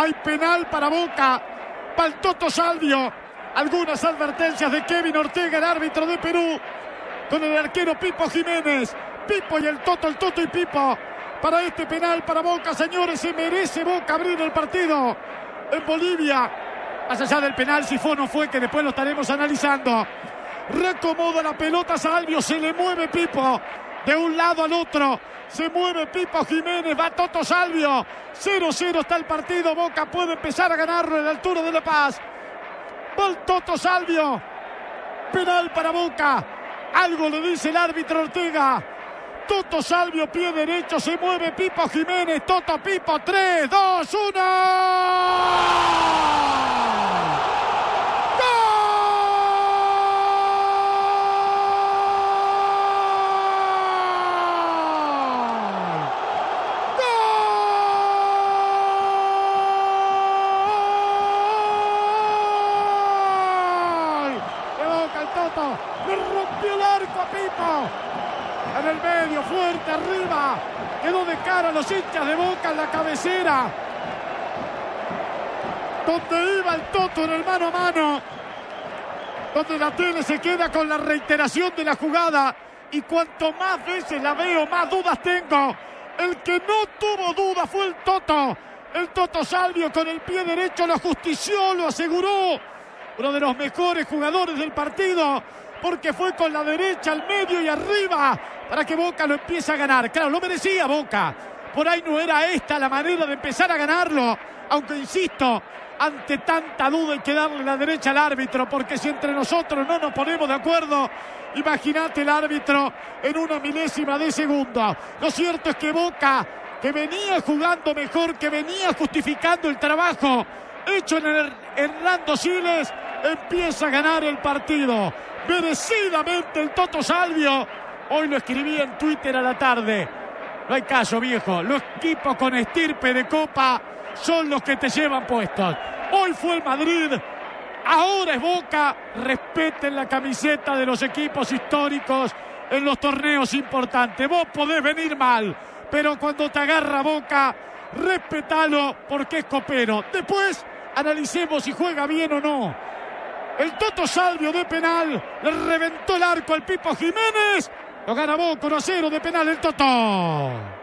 Hay penal para Boca. Para el Toto Salvio. Algunas advertencias de Kevin Ortega, el árbitro de Perú. Con el arquero Pipo Jiménez. Pipo y el Toto, el Toto y Pipo. Para este penal para Boca, señores. Se merece Boca abrir el partido en Bolivia. Más allá del penal, si fue o no fue, que después lo estaremos analizando. Recomoda la pelota Salvio, se le mueve Pipo de un lado al otro. Se mueve Pipo Jiménez, va Toto Salvio. 0-0 está el partido. Boca puede empezar a ganarlo en la altura de La Paz. Va Toto Salvio. Penal para Boca. Algo le dice el árbitro Ortega. Toto Salvio, pie derecho, se mueve Pipo Jiménez. Toto Pipo, 3, 2, 1. Le rompió el arco a Pipo. En el medio, fuerte, arriba. Quedó de cara a los hinchas de boca en la cabecera. Donde iba el Toto en el mano a mano. Donde la tele se queda con la reiteración de la jugada. Y cuanto más veces la veo, más dudas tengo. El que no tuvo duda fue el Toto. El Toto Salvio con el pie derecho lo justició, lo aseguró uno de los mejores jugadores del partido, porque fue con la derecha al medio y arriba para que Boca lo empiece a ganar. Claro, lo merecía Boca. Por ahí no era esta la manera de empezar a ganarlo, aunque insisto, ante tanta duda hay que darle la derecha al árbitro, porque si entre nosotros no nos ponemos de acuerdo, imagínate el árbitro en una milésima de segundo. Lo cierto es que Boca, que venía jugando mejor, que venía justificando el trabajo hecho en Hernando Siles, empieza a ganar el partido. Merecidamente el Toto Salvio. Hoy lo escribí en Twitter a la tarde. No hay caso, viejo. Los equipos con estirpe de copa son los que te llevan puestos. Hoy fue el Madrid. Ahora es Boca. Respeten la camiseta de los equipos históricos en los torneos importantes. Vos podés venir mal, pero cuando te agarra Boca, respetalo porque es copero. Después analicemos si juega bien o no. El Toto Salvio de penal le reventó el arco al Pipo Jiménez. Lo gana Boca 1 a 0 de penal el Toto.